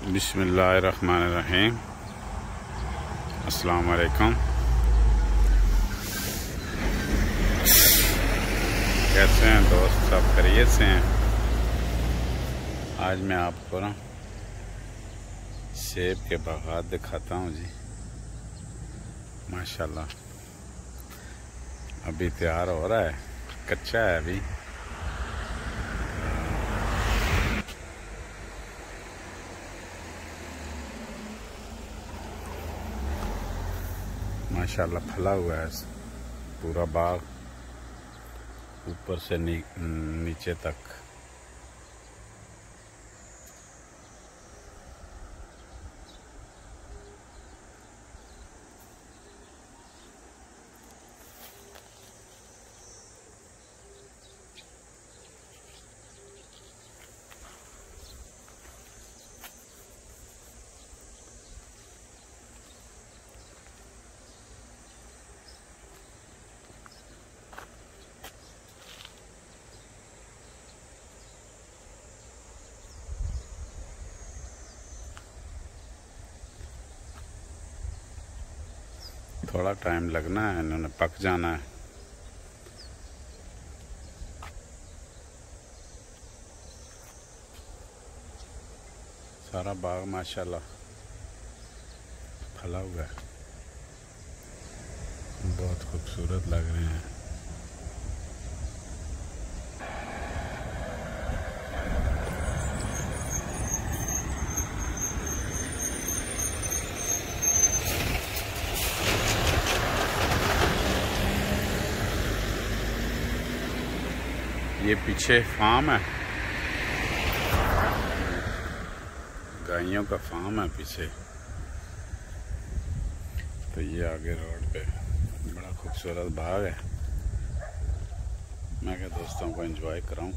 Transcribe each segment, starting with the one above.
बिसमीम वालेकुम कैसे हैं दोस्त? सब खरीत से हैं? आज मैं आपको ना सेब के बागात दिखाता हूँ जी। माशाल्लाह। अभी तैयार हो रहा है। कच्चा है अभी। माशाल्लाह फला हुआ है। पूरा बाग ऊपर से नी, नीचे तक। थोड़ा टाइम लगना है, इन्होंने पक जाना है। सारा बाग, माशाल्लाह, फला हुआ है। बहुत खूबसूरत लग रहे हैं। ये पीछे फार्म है। गायों का फार्म है पीछे। तो ये आगे रोड पे बड़ा खूबसूरत बाग है। मैं क्या दोस्तों को एंजॉय कराऊं?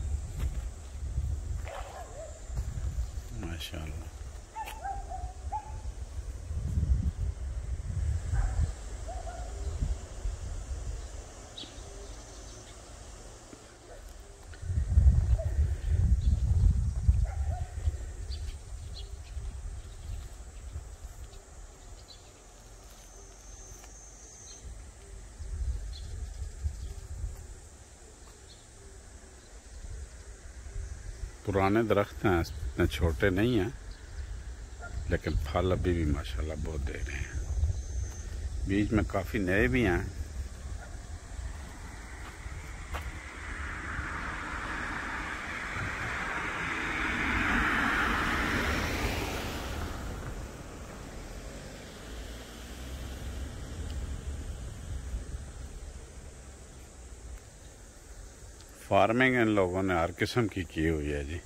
माशाल्लाह। पुराने दरख्त हैं, इतने छोटे नहीं हैं, लेकिन फल अभी भी माशाल्लाह बहुत दे रहे हैं। बीच में काफ़ी नए भी हैं फ़ार्मिंग इन लोगों ने हर किस्म की की हुई है जी।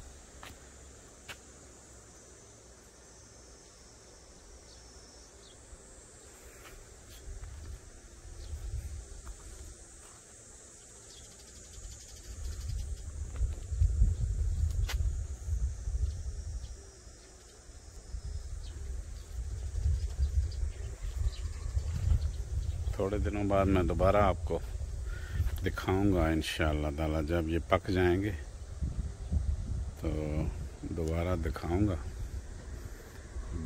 थोड़े दिनों बाद मैं दोबारा आपको दिखाऊँगा इन ताला। जब ये पक जाएँगे तो दोबारा दिखाऊँगा।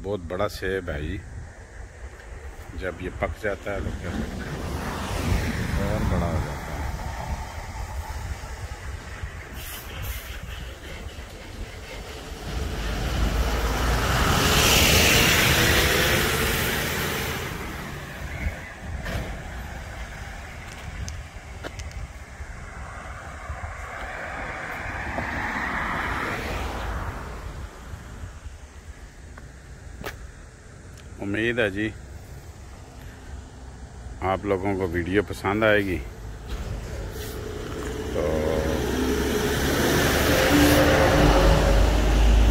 बहुत बड़ा सेब है ये। जब ये पक जाता है तो क्या और बड़ा हो। उम्मीद है जी। आप लोगों को वीडियो पसंद आएगी। तो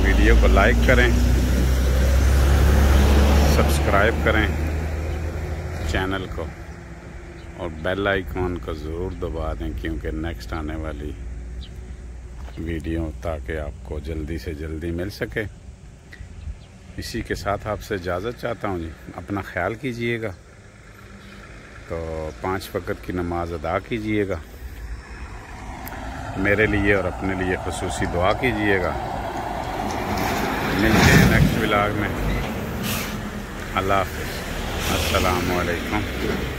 वीडियो को लाइक करें, सब्सक्राइब करें चैनल को, और बेल आइकॉन को ज़रूर दबा दें, क्योंकि नेक्स्ट आने वाली वीडियो ताकि आपको जल्दी से जल्दी मिल सके। इसी के साथ आपसे इजाज़त चाहता हूँ जी। अपना ख्याल कीजिएगा। तो पाँच वक़्त की नमाज़ अदा कीजिएगा। मेरे लिए और अपने लिए खसूस दुआ कीजिएगा। मिलते हैं नेक्स्ट ब्लाग में। अल्लाह हाफ़ असलकम